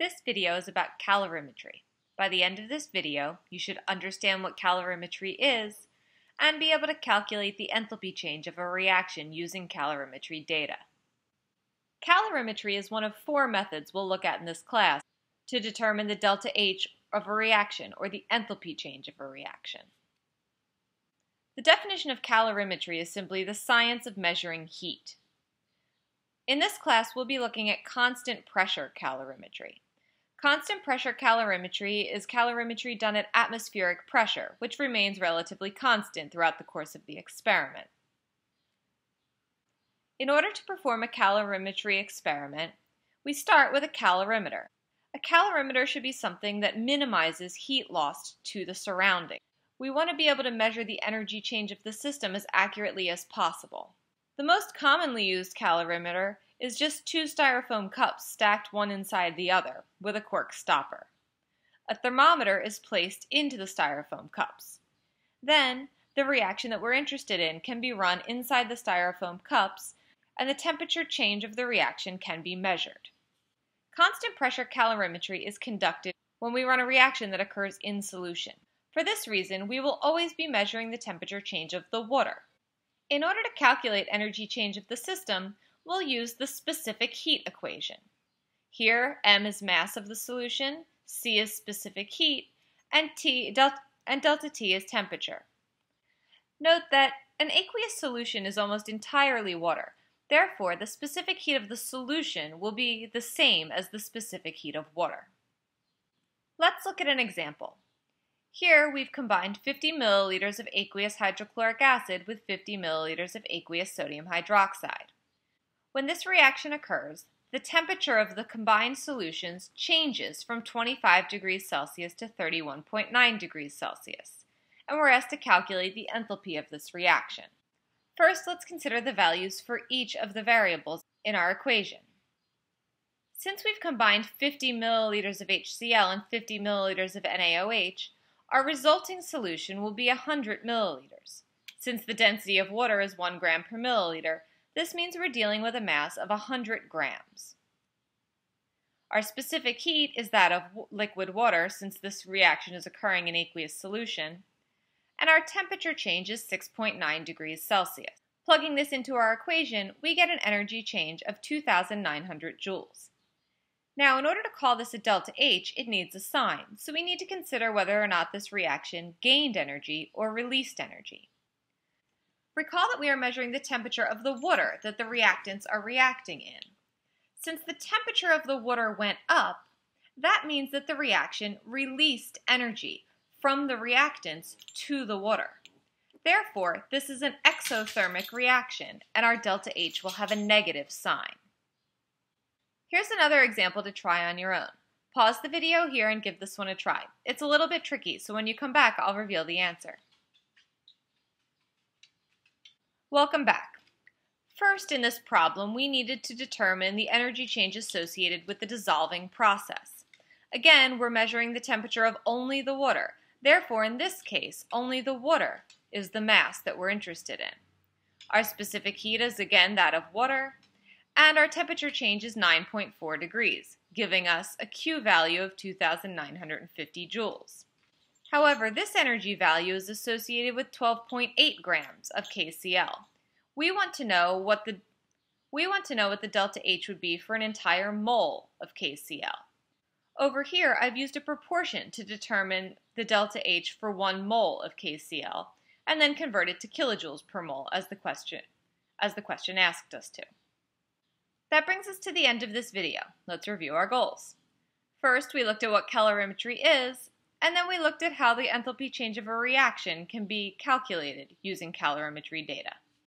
This video is about calorimetry. By the end of this video, you should understand what calorimetry is and be able to calculate the enthalpy change of a reaction using calorimetry data. Calorimetry is one of four methods we'll look at in this class to determine the delta H of a reaction or the enthalpy change of a reaction. The definition of calorimetry is simply the science of measuring heat. In this class, we'll be looking at constant pressure calorimetry. Constant pressure calorimetry is calorimetry done at atmospheric pressure, which remains relatively constant throughout the course of the experiment. In order to perform a calorimetry experiment, we start with a calorimeter. A calorimeter should be something that minimizes heat loss to the surrounding. We want to be able to measure the energy change of the system as accurately as possible. The most commonly used calorimeter is just two styrofoam cups stacked one inside the other with a cork stopper. A thermometer is placed into the styrofoam cups. Then, the reaction that we're interested in can be run inside the styrofoam cups and the temperature change of the reaction can be measured. Constant pressure calorimetry is conducted when we run a reaction that occurs in solution. For this reason, we will always be measuring the temperature change of the water. In order to calculate energy change of the system, we'll use the specific heat equation. Here, m is mass of the solution, c is specific heat, and, T, delta, and delta T is temperature. Note that an aqueous solution is almost entirely water. Therefore, the specific heat of the solution will be the same as the specific heat of water. Let's look at an example. Here, we've combined 50 milliliters of aqueous hydrochloric acid with 50 milliliters of aqueous sodium hydroxide. When this reaction occurs, the temperature of the combined solutions changes from 25 degrees Celsius to 31.9 degrees Celsius, and we're asked to calculate the enthalpy of this reaction. First, let's consider the values for each of the variables in our equation. Since we've combined 50 milliliters of HCl and 50 milliliters of NaOH, our resulting solution will be 100 milliliters. Since the density of water is 1 gram per milliliter, this means we're dealing with a mass of 100 grams. Our specific heat is that of liquid water since this reaction is occurring in aqueous solution. And our temperature change is 6.9 degrees Celsius. Plugging this into our equation, we get an energy change of 2,900 joules. Now, in order to call this a delta H, it needs a sign, so we need to consider whether or not this reaction gained energy or released energy. Recall that we are measuring the temperature of the water that the reactants are reacting in. Since the temperature of the water went up, that means that the reaction released energy from the reactants to the water. Therefore, this is an exothermic reaction, and our delta H will have a negative sign. Here's another example to try on your own. Pause the video here and give this one a try. It's a little bit tricky, so when you come back, I'll reveal the answer. Welcome back. First, in this problem, we needed to determine the energy change associated with the dissolving process. Again, we're measuring the temperature of only the water. Therefore, in this case, only the water is the mass that we're interested in. Our specific heat is again that of water, and our temperature change is 9.4 degrees, giving us a Q value of 2,950 joules. However, this energy value is associated with 12.8 grams of KCl. We want to know what the we want to know what the delta H would be for an entire mole of KCl. Over here, I've used a proportion to determine the delta H for one mole of KCl, and then convert it to kilojoules per mole as the question, as the question asked us to. That brings us to the end of this video. Let's review our goals. First, we looked at what calorimetry is, and then we looked at how the enthalpy change of a reaction can be calculated using calorimetry data.